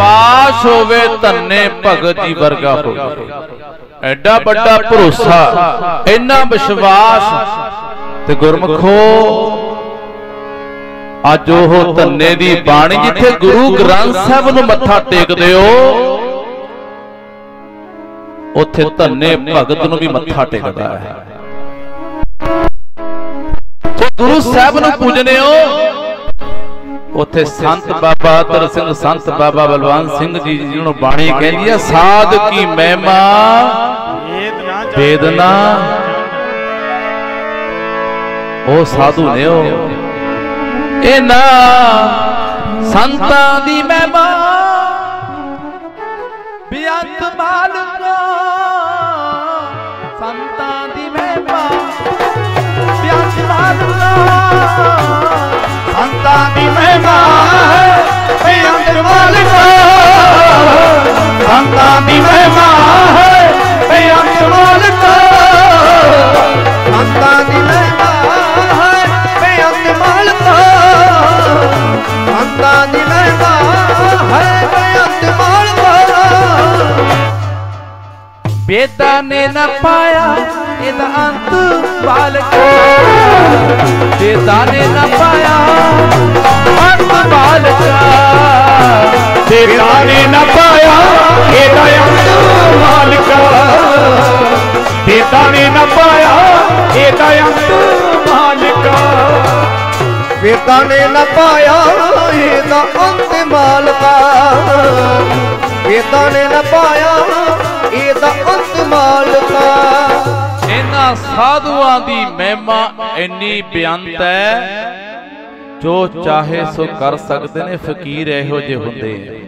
ਵਿਸ਼ਵਾਸ ਹੋਵੇ ਧੰਨੇ ਭਗਤ ਜੀ ਵਰਗਾ ਹੋਵੇ। ਐਡਾ ਵੱਡਾ ਭਰੋਸਾ, ਇੰਨਾ ਵਿਸ਼ਵਾਸ ਤੇ ਗੁਰਮਖੋ, ਅੱਜ ਉਹ ਧੰਨੇ ਦੀ ਬਾਣੀ ਜਿੱਥੇ ਗੁਰੂ ਗ੍ਰੰਥ ਸਾਹਿਬ ਨੂੰ ਮੱਥਾ ਟੇਕਦੇ ਹੋ, ਉੱਥੇ ਧੰਨੇ ਭਗਤ ਨੂੰ ਵੀ ਮੱਥਾ ਟੇਕਦਾ ਹੈ। ਗੁਰੂ ਸਾਹਿਬ ਨੂੰ ਪੂਜਨੇ ਹੋ ਉੱਥੇ ਸੰਤ ਬਾਬਾ ਤਰ ਸਿੰਘ, ਸੰਤ ਬਾਬਾ ਬਲਵਾਨ ਸਿੰਘ ਜੀ ਜਿਹਨੂੰ ਬਾਣੀ ਕਹਿੰਦੀ ਹੈ ਸਾਧ ਕੀ ਮਹਿਮਾ ਵੇਦਨਾ ਉਹ ਸਾਧੂ ਨੇ ਉਹ। ਇਹ ਨਾ ਸੰਤਾਂ ਦੀ ਮਹਿਮਾ। ਸੰਤਾਂ ਮਹਿਮਾ ਹੈ ਬੇਅੰਤ ਮਾਲਕਾ ਸੰਤਾਂ ਦੀ ਮਹਿਮਾ ਹੈ ਬੇਅੰਤ ਮਾਲਕਾ ਸੰਤਾਂ ਦੀ ਮਹਿਮਾ ਹੈ ਅੰਦਰ ਮਾਲਕਾ ਸੰਤਾਂ ਦੀ ਮਹਿਮਾ ਹੈ ਬੇਅੰਤ ਮਾਲਕਾ ਵੇਦਾਂ ਨੇ ਨਾ ਪਾਇਆ, ਇਹਦਾ ਅੰਤ ਬਾਲਕ ਵੇਦਾਂ ਨੇ ਨਾ ਪਾਇਆ ਅੰਤ ਬਾਲਕ ਤੇਰਾ ਨੇ ਨਾ ਪਾਇਆ, ਇਹਦਾ ਅੰਤ ਮਾਲਕਾ। ਤੇਰਾ ਨੇ ਨਾ ਪਾਇਆ, ਇਹਦਾ ਅੰਤ ਮਾਲਕਾ। ਵੇਦਾਂ ਨੇ ਨਾ ਪਾਇਆ, ਇਹਦਾ ਅੰਤ ਮਾਲਕਾ। ਵੇਦਾਂ ਨੇ ਨਾ ਪਾਇਆ, ਇਹਦਾ ਅੰਤ ਮਾਲਕਾ ਇਹਨਾਂ ਸਾਧੂਆਂ ਦੀ ਮਹਿਮਾ ਇੰਨੀ ਬੇਅੰਤ ਹੈ, ਜੋ ਚਾਹੇ ਸੋ ਕਰ ਸਕਦੇ ਨੇ, ਫਕੀਰ ਇਹੋ ਜਿਹੇ ਹੁੰਦੇ